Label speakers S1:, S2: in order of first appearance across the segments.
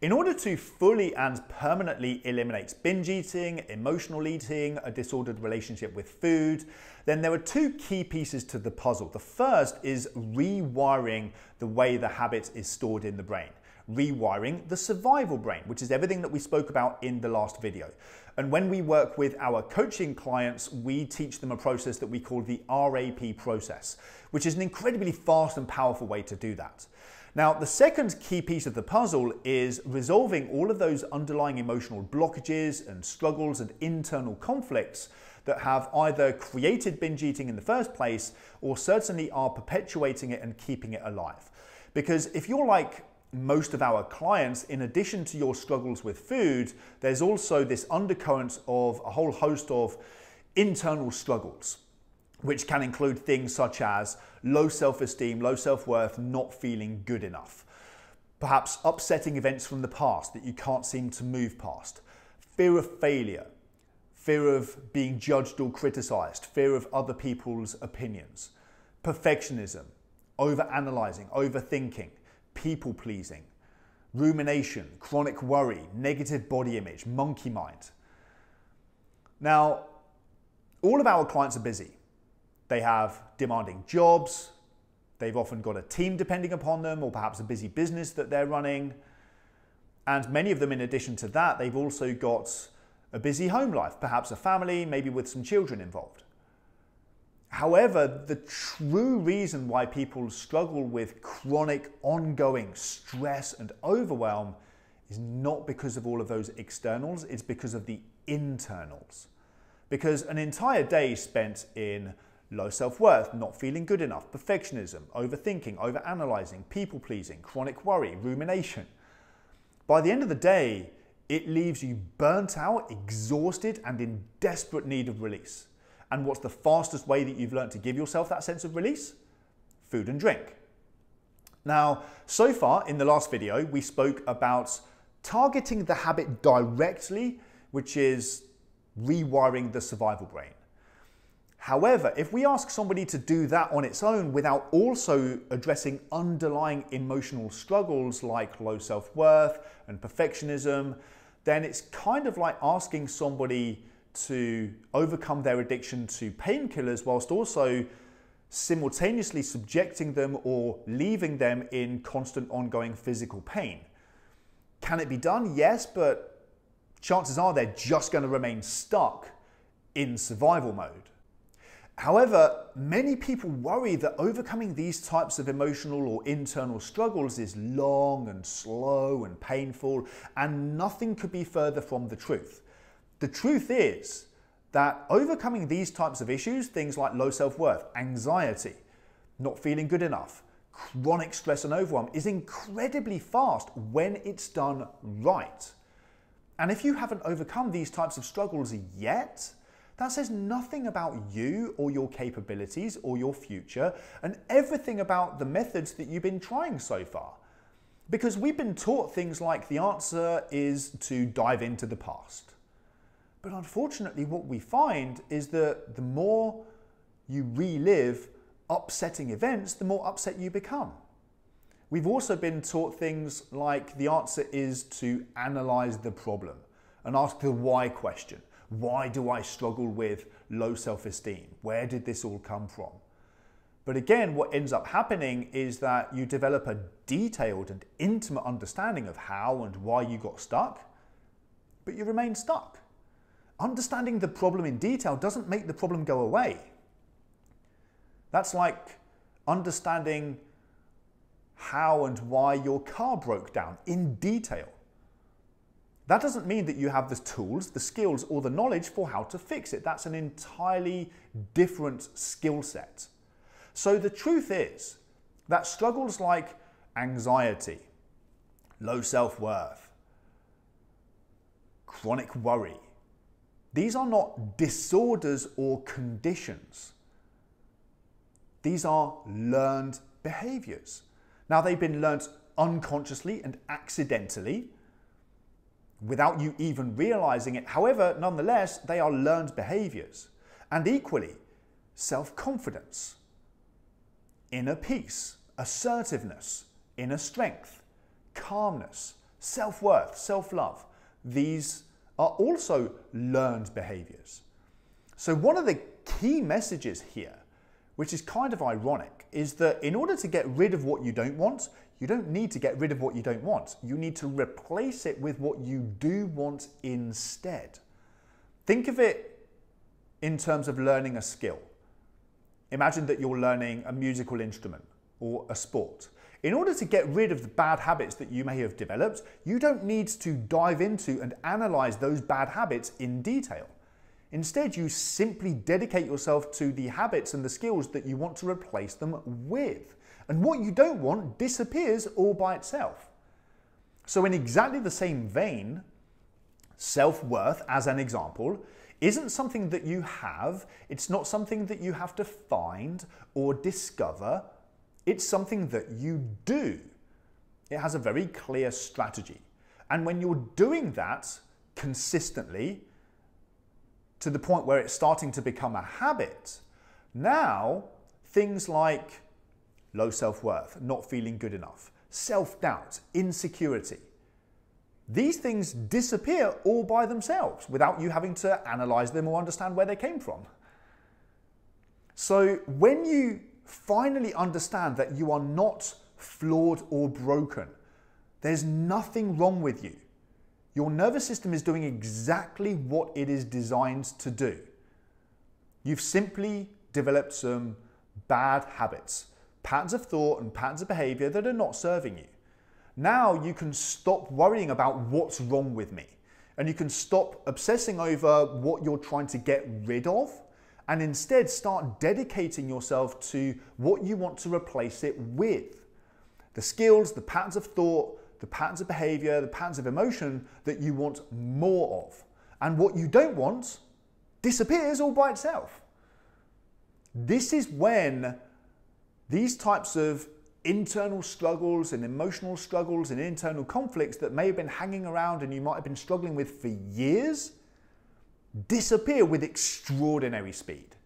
S1: In order to fully and permanently eliminate binge eating, emotional eating, a disordered relationship with food, then there are two key pieces to the puzzle. The first is rewiring the way the habit is stored in the brain rewiring the survival brain, which is everything that we spoke about in the last video. And when we work with our coaching clients, we teach them a process that we call the RAP process, which is an incredibly fast and powerful way to do that. Now, the second key piece of the puzzle is resolving all of those underlying emotional blockages and struggles and internal conflicts that have either created binge eating in the first place or certainly are perpetuating it and keeping it alive. Because if you're like most of our clients, in addition to your struggles with food, there's also this undercurrent of a whole host of internal struggles, which can include things such as low self esteem, low self worth, not feeling good enough, perhaps upsetting events from the past that you can't seem to move past, fear of failure, fear of being judged or criticized, fear of other people's opinions, perfectionism, over analyzing, overthinking. People pleasing, rumination, chronic worry, negative body image, monkey mind. Now, all of our clients are busy. They have demanding jobs, they've often got a team depending upon them, or perhaps a busy business that they're running. And many of them, in addition to that, they've also got a busy home life, perhaps a family, maybe with some children involved. However, the true reason why people struggle with chronic, ongoing stress and overwhelm is not because of all of those externals, it's because of the internals. Because an entire day spent in low self worth, not feeling good enough, perfectionism, overthinking, overanalyzing, people pleasing, chronic worry, rumination. By the end of the day, it leaves you burnt out, exhausted, and in desperate need of release. And what's the fastest way that you've learned to give yourself that sense of release? Food and drink. Now, so far in the last video, we spoke about targeting the habit directly, which is rewiring the survival brain. However, if we ask somebody to do that on its own without also addressing underlying emotional struggles like low self worth and perfectionism, then it's kind of like asking somebody to overcome their addiction to painkillers whilst also simultaneously subjecting them or leaving them in constant ongoing physical pain. Can it be done? Yes, but chances are they're just going to remain stuck in survival mode. However, many people worry that overcoming these types of emotional or internal struggles is long and slow and painful, and nothing could be further from the truth. The truth is that overcoming these types of issues, things like low self worth, anxiety, not feeling good enough, chronic stress and overwhelm, is incredibly fast when it's done right. And if you haven't overcome these types of struggles yet, that says nothing about you or your capabilities or your future and everything about the methods that you've been trying so far. Because we've been taught things like the answer is to dive into the past but unfortunately, what we find is that the more you relive upsetting events, the more upset you become. We've also been taught things like the answer is to analyze the problem and ask the why question. Why do I struggle with low self esteem? Where did this all come from? But again, what ends up happening is that you develop a detailed and intimate understanding of how and why you got stuck, but you remain stuck understanding the problem in detail doesn't make the problem go away. That's like understanding how and why your car broke down in detail. That doesn't mean that you have the tools, the skills, or the knowledge for how to fix it. That's an entirely different skill set. So the truth is that struggles like anxiety, low self worth, chronic worry, these are not disorders or conditions. These are learned behaviors. Now, they've been learned unconsciously and accidentally without you even realizing it. However, nonetheless, they are learned behaviors. And equally, self confidence, inner peace, assertiveness, inner strength, calmness, self worth, self love. These are also learned behaviors. So, one of the key messages here, which is kind of ironic, is that in order to get rid of what you don't want, you don't need to get rid of what you don't want. You need to replace it with what you do want instead. Think of it in terms of learning a skill. Imagine that you're learning a musical instrument or a sport. In order to get rid of the bad habits that you may have developed, you don't need to dive into and analyze those bad habits in detail. Instead, you simply dedicate yourself to the habits and the skills that you want to replace them with. And what you don't want disappears all by itself. So, in exactly the same vein, self worth, as an example, isn't something that you have, it's not something that you have to find or discover, it's something that you do. It has a very clear strategy. And when you're doing that consistently, to the point where it's starting to become a habit, now things like low self worth, not feeling good enough, self doubt, insecurity, these things disappear all by themselves without you having to analyze them or understand where they came from. So when you finally understand that you are not flawed or broken, there's nothing wrong with you. Your nervous system is doing exactly what it is designed to do. You've simply developed some bad habits, patterns of thought and patterns of behavior that are not serving you. Now you can stop worrying about what's wrong with me. And you can stop obsessing over what you're trying to get rid of and instead start dedicating yourself to what you want to replace it with. The skills, the patterns of thought, the patterns of behavior, the patterns of emotion that you want more of. And what you don't want disappears all by itself. This is when these types of internal struggles and emotional struggles and internal conflicts that may have been hanging around and you might have been struggling with for years disappear with extraordinary speed.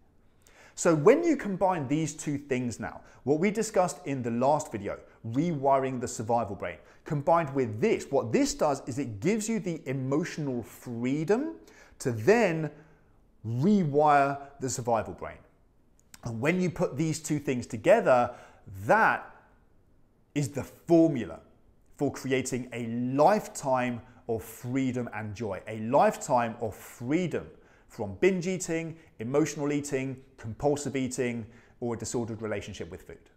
S1: So when you combine these two things now, what we discussed in the last video, rewiring the survival brain, combined with this, what this does is it gives you the emotional freedom to then rewire the survival brain. And when you put these two things together, that is the formula for creating a lifetime of freedom and joy, a lifetime of freedom from binge eating, emotional eating, compulsive eating, or a disordered relationship with food.